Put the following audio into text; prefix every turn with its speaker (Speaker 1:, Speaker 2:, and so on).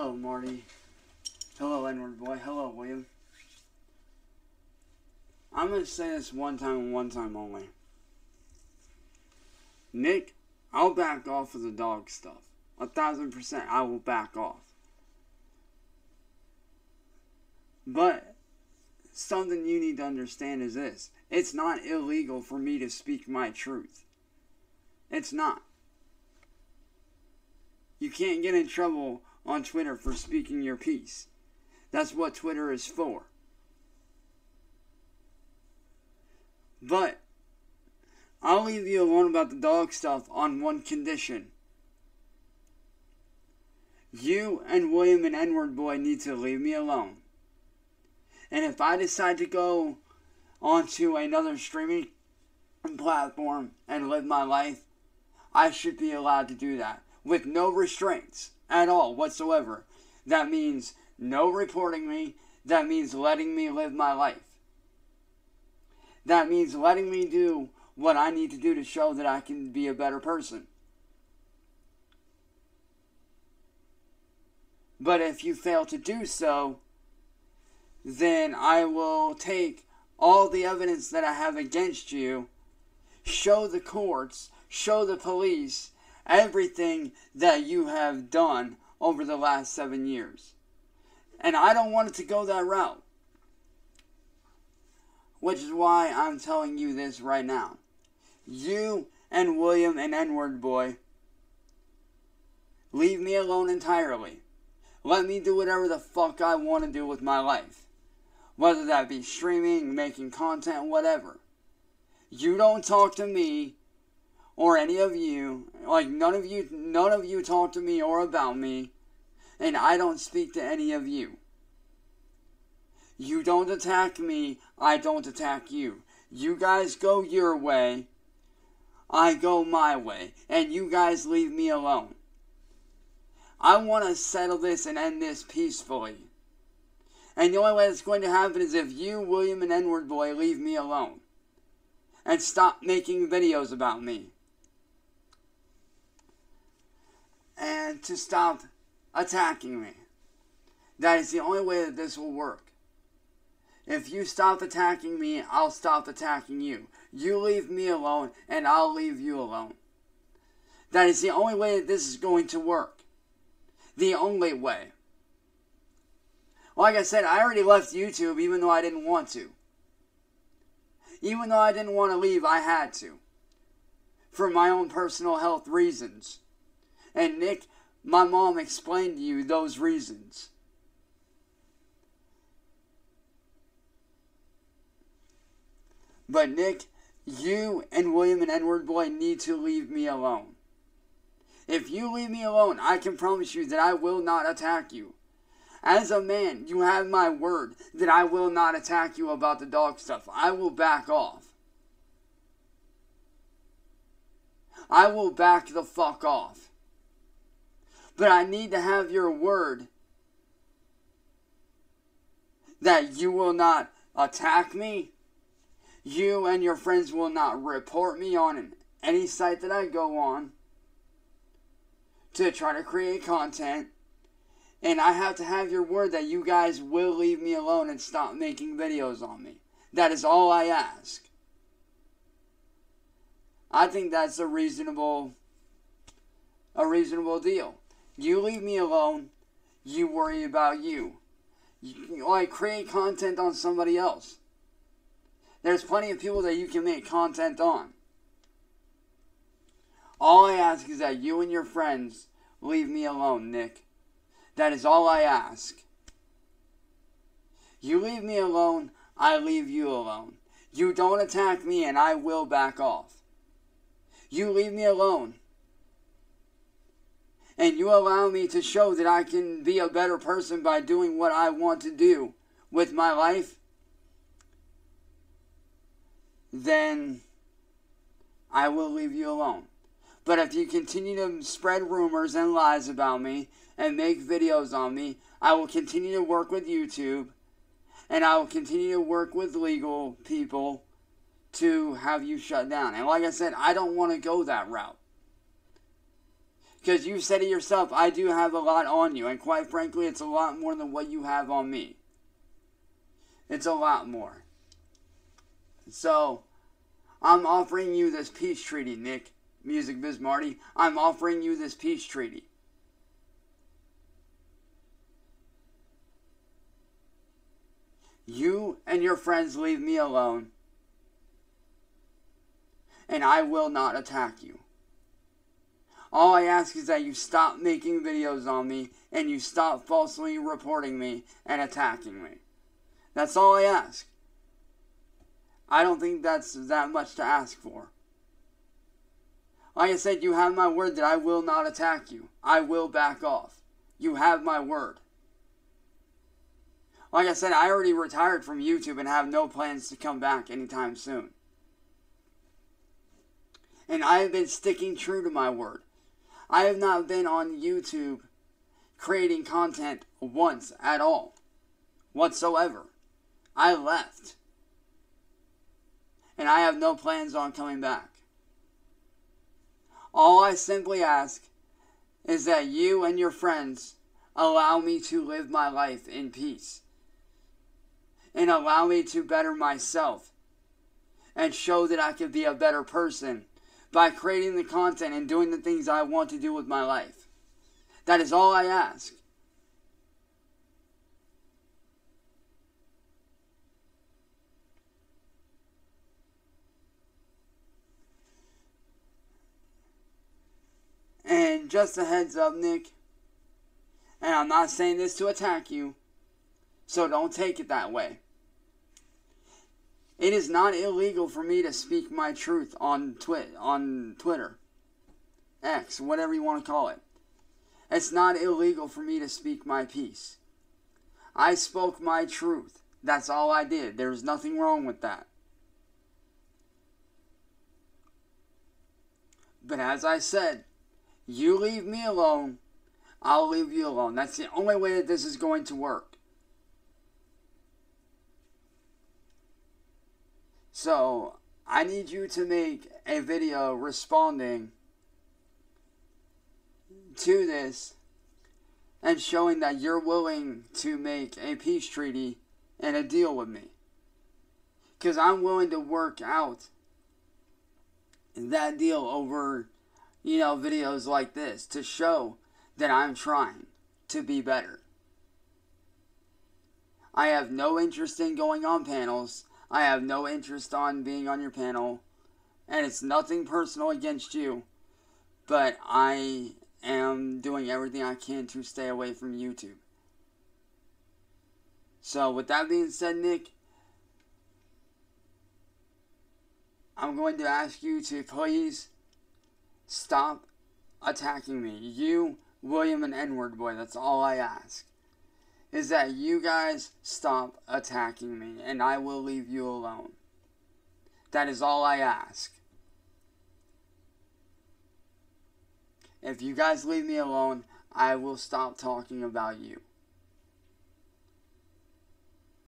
Speaker 1: Hello, Marty. Hello, N word boy. Hello, William. I'm going to say this one time and one time only. Nick, I'll back off of the dog stuff. A thousand percent, I will back off. But something you need to understand is this it's not illegal for me to speak my truth. It's not. You can't get in trouble on Twitter for speaking your piece. That's what Twitter is for. But I'll leave you alone about the dog stuff on one condition. You and William and N word boy need to leave me alone. And if I decide to go onto another streaming platform and live my life, I should be allowed to do that with no restraints at all whatsoever. That means no reporting me. That means letting me live my life. That means letting me do what I need to do to show that I can be a better person. But if you fail to do so, then I will take all the evidence that I have against you, show the courts, show the police everything that you have done over the last seven years. And I don't want it to go that route. Which is why I'm telling you this right now. You and William and N word boy, leave me alone entirely. Let me do whatever the fuck I want to do with my life. Whether that be streaming, making content, whatever. You don't talk to me or any of you, like none of you none of you talk to me or about me, and I don't speak to any of you. You don't attack me, I don't attack you. You guys go your way, I go my way, and you guys leave me alone. I want to settle this and end this peacefully. And the only way that's going to happen is if you, William, and N word boy leave me alone. And stop making videos about me. And to stop attacking me. That is the only way that this will work. If you stop attacking me, I'll stop attacking you. You leave me alone, and I'll leave you alone. That is the only way that this is going to work. The only way. Like I said, I already left YouTube even though I didn't want to. Even though I didn't want to leave, I had to. For my own personal health reasons. And Nick, my mom explained to you those reasons. But Nick, you and William and N word boy need to leave me alone. If you leave me alone, I can promise you that I will not attack you. As a man, you have my word that I will not attack you about the dog stuff. I will back off. I will back the fuck off. But I need to have your word that you will not attack me. You and your friends will not report me on any site that I go on to try to create content and I have to have your word that you guys will leave me alone and stop making videos on me. That is all I ask. I think that's a reasonable a reasonable deal. You leave me alone, you worry about you. You like create content on somebody else. There's plenty of people that you can make content on. All I ask is that you and your friends leave me alone, Nick. That is all I ask. You leave me alone, I leave you alone. You don't attack me, and I will back off. You leave me alone. And you allow me to show that I can be a better person by doing what I want to do with my life. Then I will leave you alone. But if you continue to spread rumors and lies about me and make videos on me, I will continue to work with YouTube and I will continue to work with legal people to have you shut down. And like I said, I don't want to go that route. Because you said it yourself, I do have a lot on you. And quite frankly, it's a lot more than what you have on me. It's a lot more. So, I'm offering you this peace treaty, Nick. Music Biz Marty. I'm offering you this peace treaty. You and your friends leave me alone, and I will not attack you. All I ask is that you stop making videos on me and you stop falsely reporting me and attacking me. That's all I ask. I don't think that's that much to ask for. Like I said, you have my word that I will not attack you. I will back off. You have my word. Like I said, I already retired from YouTube and have no plans to come back anytime soon. And I have been sticking true to my word. I have not been on YouTube creating content once at all. Whatsoever. I left. And I have no plans on coming back. All I simply ask is that you and your friends allow me to live my life in peace. And allow me to better myself. And show that I can be a better person by creating the content and doing the things I want to do with my life. That is all I ask. And just a heads up, Nick, and I'm not saying this to attack you, so don't take it that way. It is not illegal for me to speak my truth on twi- on Twitter, X, whatever you want to call it. It's not illegal for me to speak my piece. I spoke my truth. That's all I did. There's nothing wrong with that. But as I said, you leave me alone, I'll leave you alone. That's the only way that this is going to work. So I need you to make a video responding to this and showing that you're willing to make a peace treaty and a deal with me. Because I'm willing to work out that deal over, you know, videos like this to show that I'm trying to be better. I have no interest in going on panels. I have no interest on being on your panel, and it's nothing personal against you, but I am doing everything I can to stay away from YouTube. So, with that being said, Nick, I'm going to ask you to please stop attacking me. You, William, and N word boy, that's all I ask is that you guys stop attacking me and I will leave you alone. That is all I ask. If you guys leave me alone, I will stop talking about you.